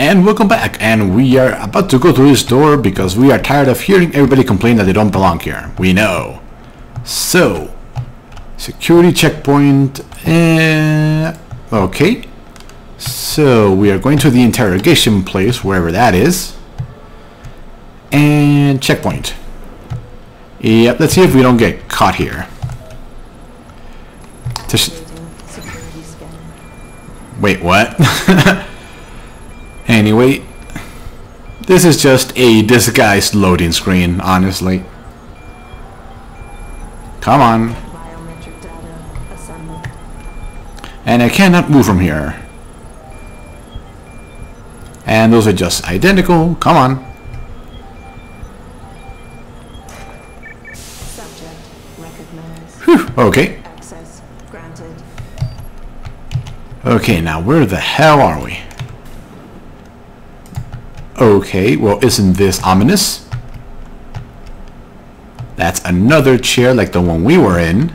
And welcome back, and we are about to go through this door because we are tired of hearing everybody complain that they don't belong here. We know. So, security checkpoint, uh, okay. So, we are going to the interrogation place, wherever that is. And checkpoint. Yep, let's see if we don't get caught here. Just- Security scanner. Wait, what? anyway, this is just a disguised loading screen, honestly. Come on. Biometric data assembled. And I cannot move from here. And those are just identical. Come on. Whew, okay. Access granted. Okay, now where the hell are we? Okay, well isn't this ominous? That's another chair like the one we were in.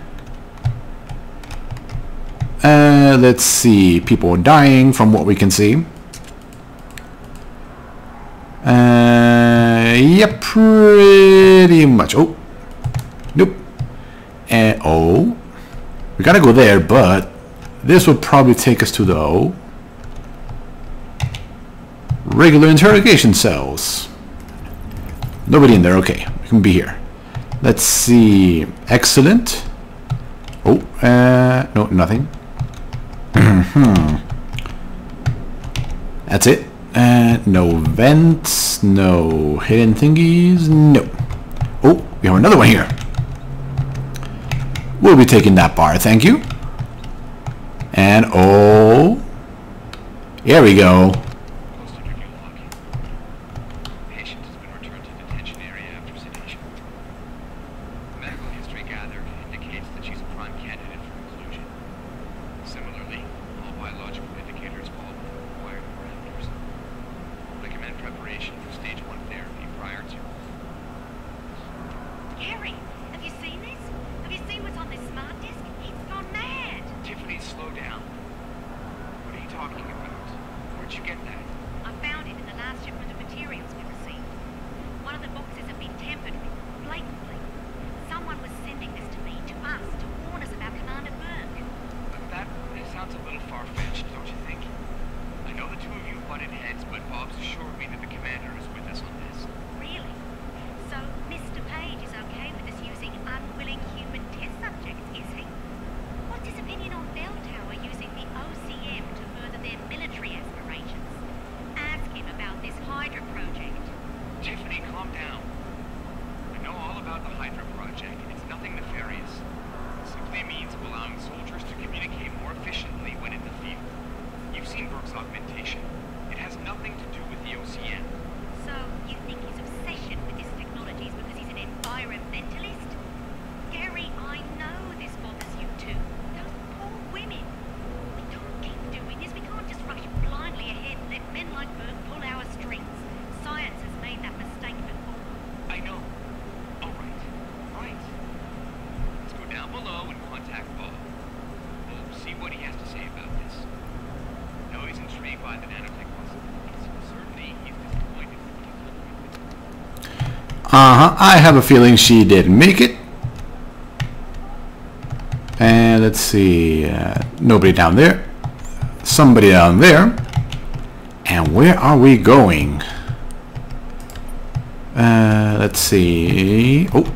Uh, let's see. People dying from what we can see. Uh, yeah, pretty much. Oh, nope. And oh, we gotta go there, but this would probably take us to the O. Regular interrogation cells. Nobody in there. Okay, we can be here. Let's see. Excellent. Oh, uh, no, nothing. Hmm. That's it. Uh, no vents, no hidden thingies, no. Oh, we have another one here. We'll be taking that bar, thank you. And oh, here we go. Post-interview log. Patient has been returned to detention area after sedation. The medical history gathered indicates that she's a prime candidate for inclusion. Similarly, all biological indicators fall within the required parameters. Recommend preparation for stage 1 therapy prior to... Gary, have you seen this? Have you seen what's on this smart disk? It's gone mad. Tiffany, slow down. What are you talking about? Where'd you get that? I found it in the last shipment of materials we received. One of the boxes had been tampered with, blatantly. Someone was sending this to me, to us, to warn us about Commander Burke. But that sounds a little far-fetched, don't you think? I know the two of you butted heads, but Bob's assured me that the commander is with us on this. Really? So, Mr. Page is okay with us using unwilling human test subjects, is he? What's his opinion on Bell Tower using the OCM to further their military aspirations? Ask him about this Hydra project. Tiffany, calm down. I know all about the Hydra project, and it's nothing nefarious. It simply means of allowing soldiers to communicate more efficiently when in the field. You've seen Burke's augmentation. It has nothing to do with the OCM. So, you think his obsession with this technology is because he's an environmentalist? Gary, I know this bothers you too. Those poor women. We can't keep doing this. We can't just rush blindly ahead and let men like Burke pull our strings. Science has made that mistake before. I know. All right. Right. Let's go down below and contact Bob. We'll see what he has to say about this. I know he's intrigued by the nanotech possibilities. Certainly, he's disappointed. Uh-huh. I have a feeling she didn't make it. And let's see. Uh, nobody down there. Somebody down there. And where are we going? Uh, let's see. Oh.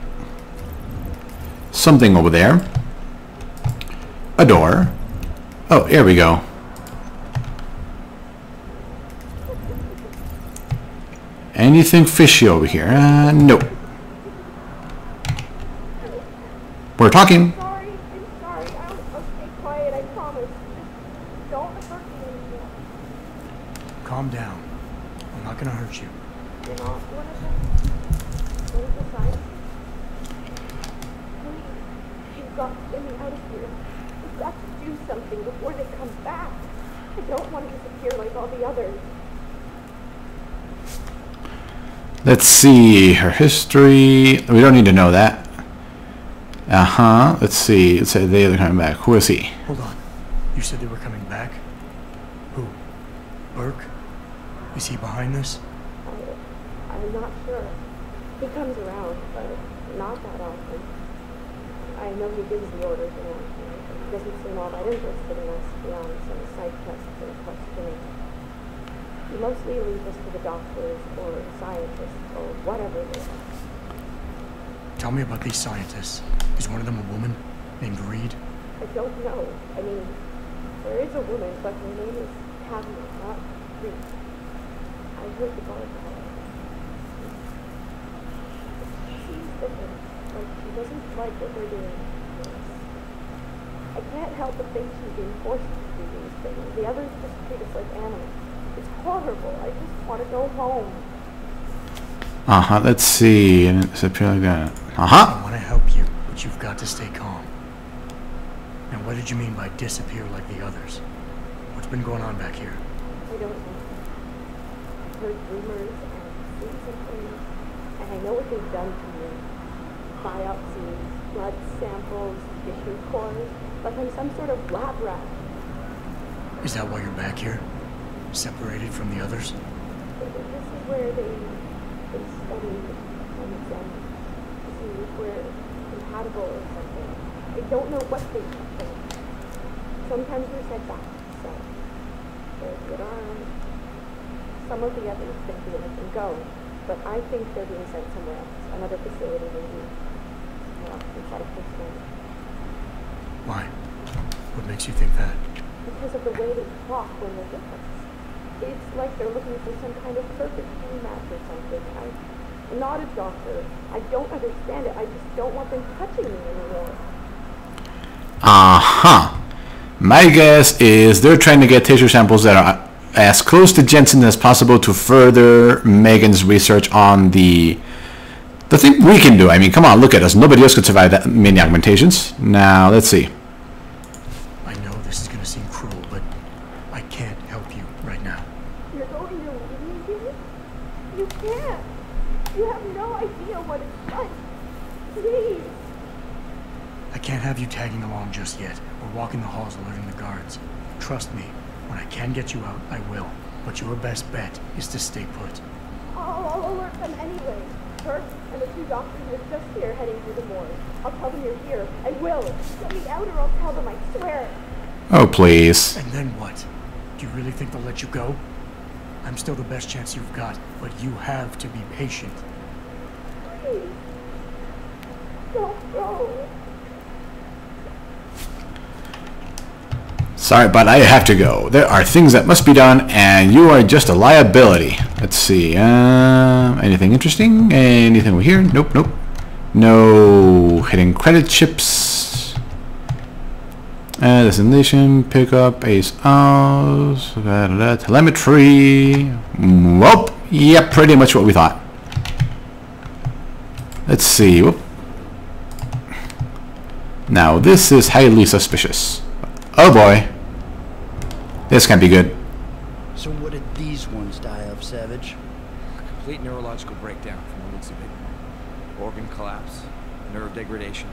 Something over there. A door. Oh, here we go. Anything fishy over here? Uh, nope. We're talking. sorry. I'm sorry. I'll, I'll stay quiet. I promise. Just don't hurt me anymore. Calm down. I'm not gonna hurt you. You're not one of them. What is the sign? Please, you've got to get me out of here. We've got to do something before they come back. I don't want to disappear like all the others. Let's see her history. We don't need to know that. Uh huh. Let's see. It said they are coming back. Who is he? Hold on. You said they were coming back? Who? Burke? Is he behind this? I, I'm not sure. He comes around, but not that often. I know he gives the orders and He doesn't seem all that interested in us beyond some side tests and questioning. He mostly leaves us to the doctors or scientists or whatever they are. Tell me about these scientists. Is one of them a woman named Reed? I don't know. I mean, there is a woman, but her name is Cadma, not Reed. I heard the guard call her. She different. Like she doesn't like what we're doing. I can't help but think she's being forced to do these things. The others just treat us like animals. It's horrible. I just want to go home. Uh-huh, let's see. And it's appear like that. Uh-huh. I want to help you, but you've got to stay calm. Now, what did you mean by disappear like the others? What's been going on back here? I don't know. I've heard rumors and seen some things, and I know what they've done to me. Biopsies, blood samples, tissue cores, like I'm some sort of lab rat. Is that why you're back here? Separated from the others? This is where they, they study and examine see if we're compatible or something. I don't know what they think. Sometimes we're sent back to the. They're good arms. Some of the others think we let them go, but I think they're being sent somewhere else, another facility maybe. Somewhere else inside Houston. Why? What makes you think that? Because of the way they talk when they're with us. It's like they're looking for some kind of perfect team match or something. I'm not a doctor. I don't understand it. I just don't want them touching me anymore. Uh-huh. My guess is they're trying to get tissue samples that are as close to Jensen as possible to further Megan's research on the the thing we can do. I mean, come on, look at us. Nobody else could survive that many augmentations. Now, let's see. I know this is gonna seem cruel, but I can't help you right now. You're going to leave me here? You can't. You have no idea what it's like. Please. I can't have you tagging along just yet, or walking the halls alerting the guards. Trust me, when I can get you out, I will. But your best bet is to stay put. I'll, I'll alert them anyway. Her and the two doctors are just here heading through the morgue. I'll tell them you're here. I will. Get me out or I'll tell them, I swear. Oh, please. And then what? Do you really think they'll let you go? I'm still the best chance you've got, but you have to be patient. Please. Don't go. Sorry, but I have to go. There are things that must be done, and you are just a liability. Let's see. Um, anything interesting? Anything over here? Nope, nope. No hidden credit chips. Uh, destination, pickup, ace out, da, da, da, telemetry. Well, yeah, pretty much what we thought. Let's see. Whoop. Now, this is highly suspicious. Oh boy. This can't be good. So what did these ones die of, Savage? A Complete neurological breakdown from the looks of it. Organ collapse, nerve degradation.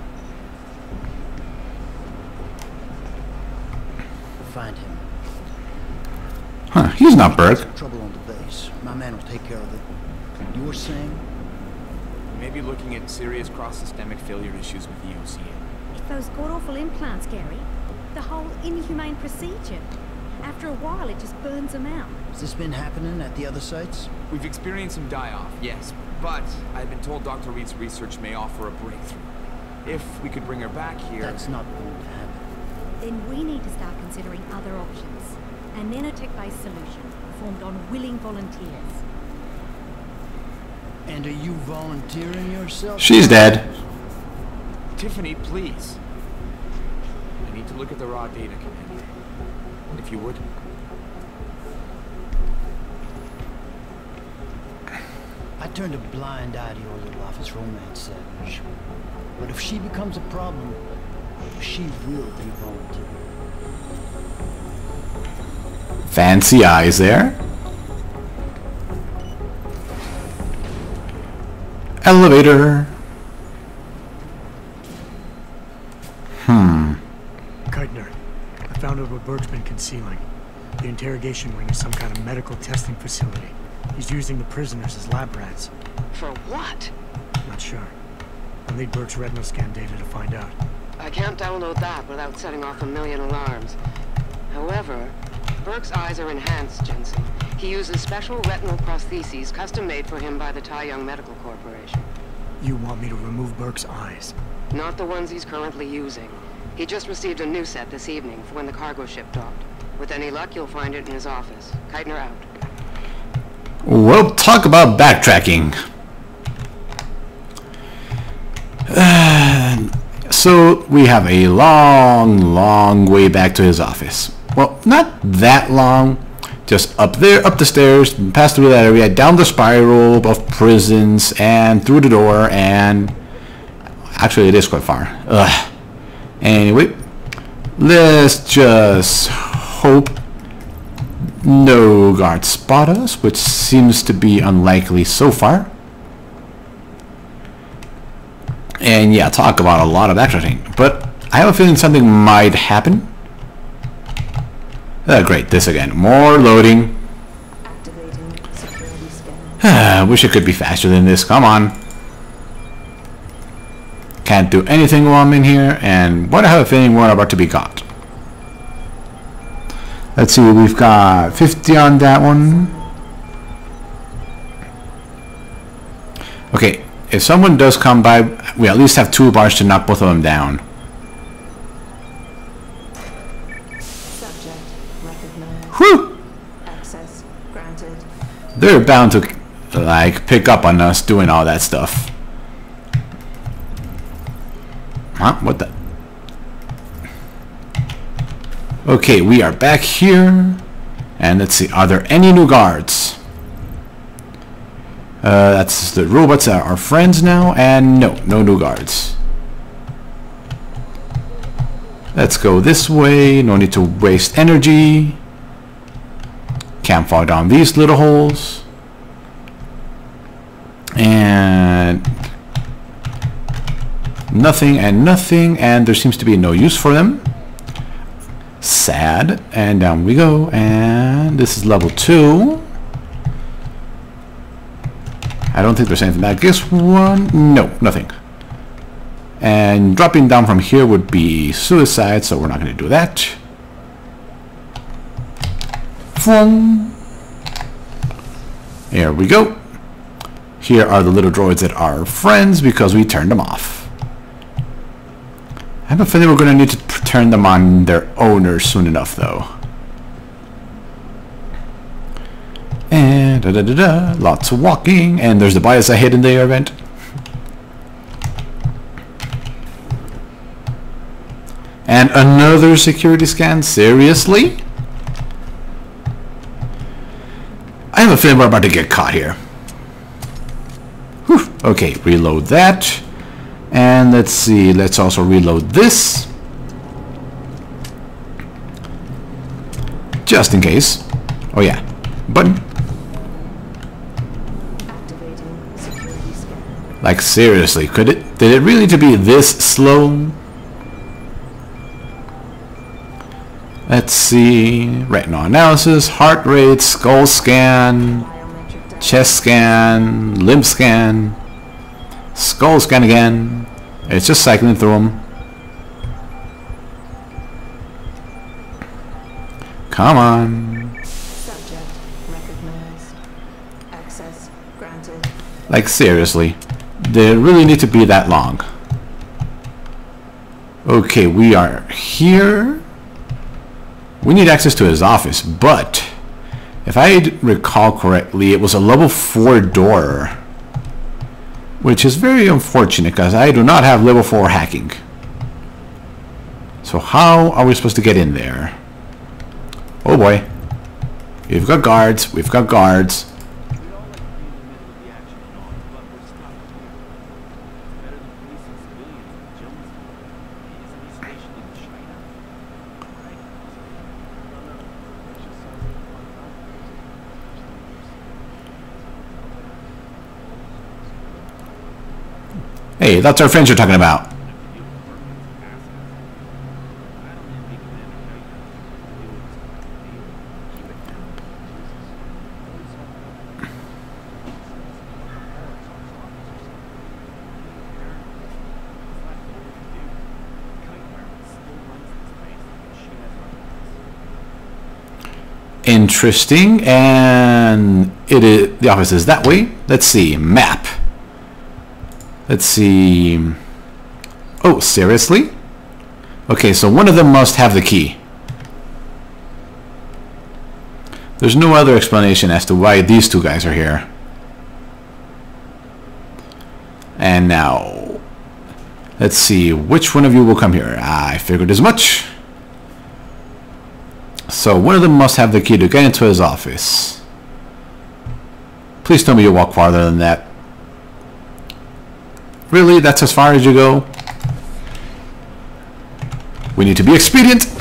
Find him. Huh, he's not Burke. Trouble on the base. My man will take care of it. You were saying? We may be looking at serious cross-systemic failure issues with the OCA. Those god-awful implants, Gary. The whole inhumane procedure. After a while, it just burns them out. Has this been happening at the other sites? We've experienced some die-off, yes, but I've been told Dr. Reed's research may offer a breakthrough. If we could bring her back here... That's not going to happen. Then we need to start considering other options. A nanotech-based solution, formed on willing volunteers. And are you volunteering yourself? She's dead. Tiffany, please. I need to look at the raw data, Commander. If you would. I turned a blind eye to your little office romance, Savage. But if she becomes a problem, she will be volunteering. Fancy eyes there. Elevator. Hmm. Found out what Burke's been concealing. The interrogation ring is some kind of medical testing facility. He's using the prisoners as lab rats. For what? Not sure. I'll need Burke's retinal scan data to find out. I can't download that without setting off a million alarms. However, Burke's eyes are enhanced, Jensen. He uses special retinal prostheses custom made for him by the Tai Yong Medical Corporation. You want me to remove Burke's eyes? Not the ones he's currently using. He just received a new set this evening for when the cargo ship docked. With any luck, you'll find it in his office. Keitner out. Well, talk about backtracking. Uh, so we have a long, long way back to his office. Well, not that long. Just up there, up the stairs, past through that area, down the spiral of prisons, and through the door, and actually it is quite far. Ugh. Anyway, let's just hope no guards spot us, which seems to be unlikely so far. And yeah, talk about a lot of backtracking. But I have a feeling something might happen. Uh, great, this again. More loading. Wish it could be faster than this. Come on. Can't do anything while I'm in here. And what I have a feeling we're about to be caught. Let's see, we've got 50 on that one. Okay, if someone does come by, we at least have two bars to knock both of them down. Subject recognized. Whew! Access granted. They're bound to, like, pick up on us doing all that stuff. Huh? What the? Okay, we are back here. And let's see, are there any new guards? Uh, that's the robots are our friends now, and no, no new guards. Let's go this way, no need to waste energy. Can't fall down these little holes. And nothing and nothing, and there seems to be no use for them. Sad. And down we go, and this is level 2. I don't think there's anything back this one. No, nothing. And dropping down from here would be suicide, so we're not going to do that. Boom. Here we go. Here are the little droids that are friends because we turned them off. I have a feeling we're going to need to turn them on their owners soon enough though. And da da da da, lots of walking, and there's the bias I hit in the event. And another security scan? Seriously? I have a feeling we're about to get caught here. Whew. Okay, reload that. And let's see, let's also reload this. Just in case. Oh yeah, button. Like seriously, could it, did it really to be this slow? Let's see, retinal analysis, heart rate, skull scan, chest scan, limb scan, skull scan again. It's just cycling through them. Come on. Subject recognized. Access granted. Like seriously, they really need to be that long? Okay, we are here. We need access to his office, but if I recall correctly, it was a level 4 door. Which is very unfortunate because I do not have level 4 hacking. So how are we supposed to get in there? Oh boy. We've got guards, we've got guards. Hey, that's our friends you're talking about. Interesting, and it is, the office is that way. Let's see, map. Let's see. Oh, seriously? Okay, so one of them must have the key. There's no other explanation as to why these two guys are here. And now, let's see, which one of you will come here? I figured as much. So one of them must have the key to get into his office. Please tell me you walk farther than that. Really? That's as far as you go? We need to be expedient.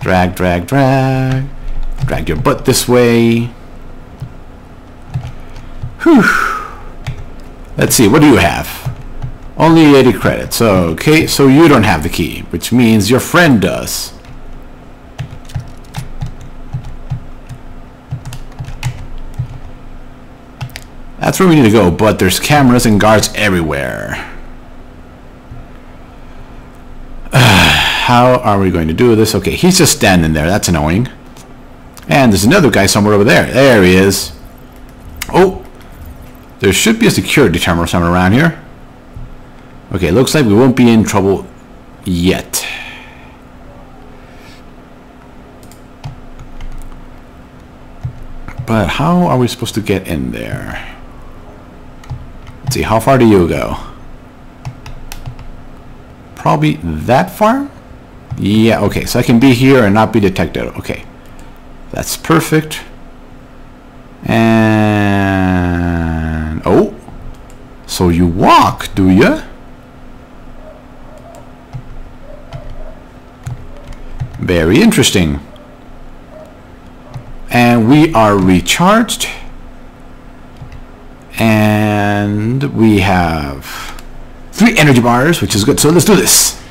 Drag, drag, drag. Drag your butt this way. Whew. Let's see, what do you have? Only 80 credits. Okay, so you don't have the key, which means your friend does. That's where we need to go, but there's cameras and guards everywhere. How are we going to do this? Okay, he's just standing there. That's annoying. And there's another guy somewhere over there. There he is. Oh, there should be a security terminal somewhere around here. Okay, looks like we won't be in trouble yet. But how are we supposed to get in there? See, how far do you go? Probably that far? Yeah, okay, so I can be here and not be detected. Okay, that's perfect. And... Oh, so you walk, do you? Very interesting. And we are recharged. And we have three energy bars, which is good. So let's do this.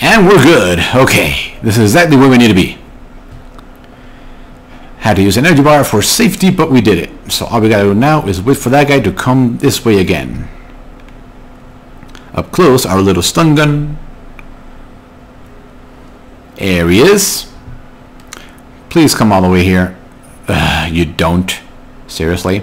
And we're good. Okay, this is exactly where we need to be. Had to use an energy bar for safety, but we did it. So all we gotta do now is wait for that guy to come this way again. Up close, our little stun gun. Is. Please come all the way here. Ugh, you don't. Seriously?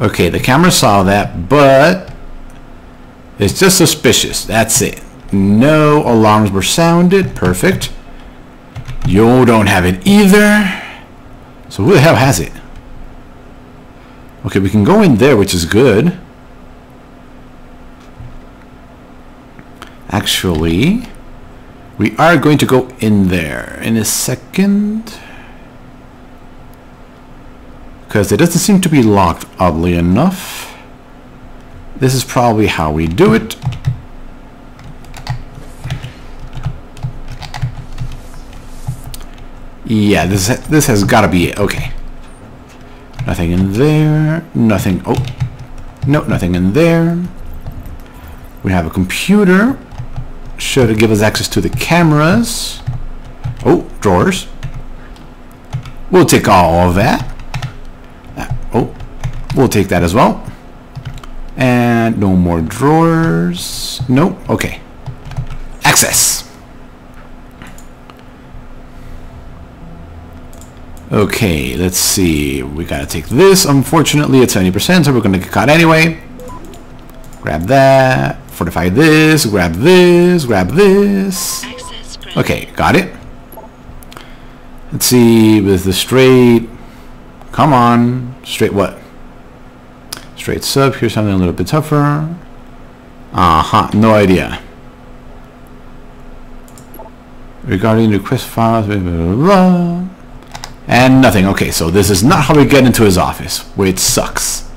Okay, the camera saw that, but it's just suspicious. That's it. No alarms were sounded. Perfect. You don't have it either. So who the hell has it? Okay, we can go in there, which is good. Actually, we are going to go in there in a second. Because it doesn't seem to be locked, oddly enough. This is probably how we do it. Yeah, this this has got to be it. Okay. Nothing in there. Nothing. Oh, no, nothing in there. We have a computer. Should give us access to the cameras. Oh, drawers. We'll take all of that. Uh, oh, we'll take that as well. And no more drawers. Nope. Okay. Access. Okay, let's see. We gotta take this. Unfortunately, it's 70%, so we're gonna get caught anyway. Grab that. Fortify this. Grab this. Grab this. Okay, got it. Let's see with the straight. Come on. Straight what? Straight sub. Here's something a little bit tougher. Uh-huh. No idea. Regarding request files, blah, blah, blah. And nothing. Okay, so this is not how we get into his office, which sucks.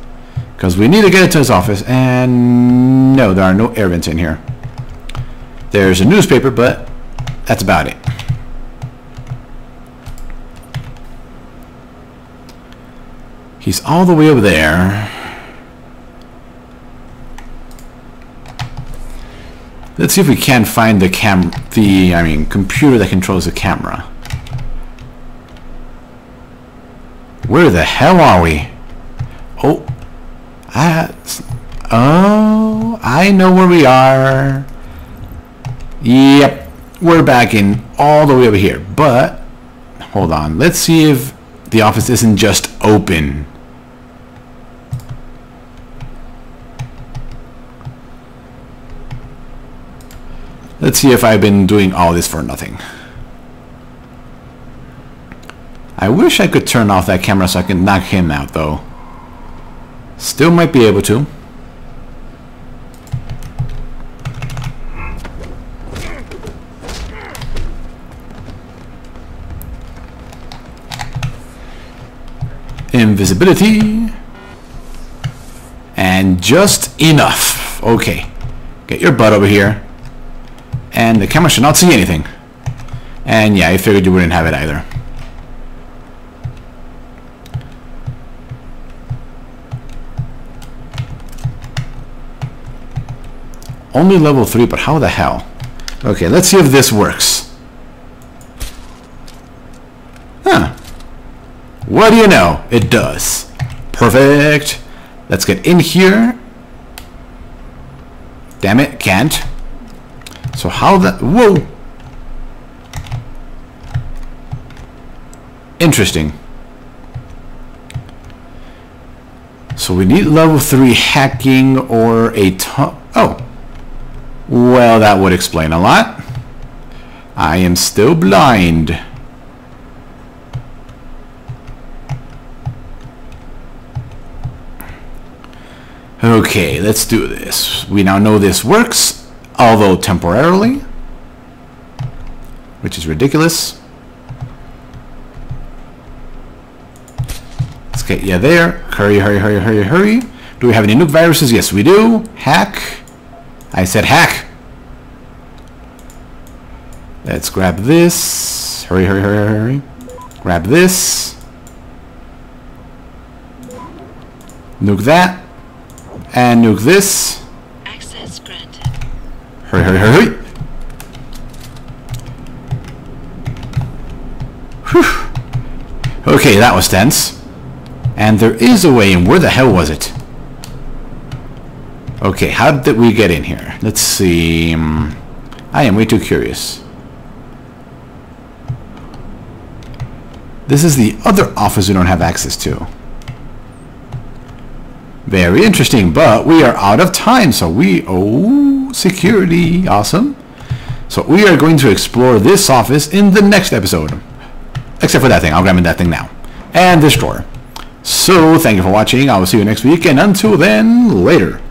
Because we need to get into his office, and no, there are no air vents in here. There's a newspaper, but that's about it. He's all the way over there. Let's see if we can find the cam the I mean computer that controls the camera. Where the hell are we? Oh, I, oh, I know where we are. Yep, we're back in all the way over here. But hold on, let's see if the office isn't just open. Let's see if I've been doing all this for nothing. I wish I could turn off that camera so I can knock him out though. Still might be able to. Invisibility. And just enough. Okay. Get your butt over here. And the camera should not see anything. And yeah, I figured you wouldn't have it either. Only level 3, but how the hell? Okay, let's see if this works. Huh. What do you know? It does. Perfect. Let's get in here. Damn it, can't. So how that... Whoa! Interesting. So we need level 3 hacking or a ton... Oh. Well, that would explain a lot. I am still blind. Okay, let's do this. We now know this works, although temporarily, which is ridiculous. Let's get you there. Hurry, hurry, hurry, hurry, hurry. Do we have any nuke viruses? Yes, we do. Hack. I said hack. Let's grab this. Hurry, hurry, hurry, hurry. Grab this. Nuke that. And nuke this. Access granted. Hurry, hurry, hurry, hurry. Whew. Okay, that was tense. And there is a way in. Where the hell was it? Okay, how did we get in here? Let's see. Um, I am way too curious. This is the other office we don't have access to. Very interesting, but we are out of time, so we... Oh, security. Awesome. So we are going to explore this office in the next episode. Except for that thing. I'll grab that thing now. And this drawer. So, thank you for watching. I will see you next week, and until then, later.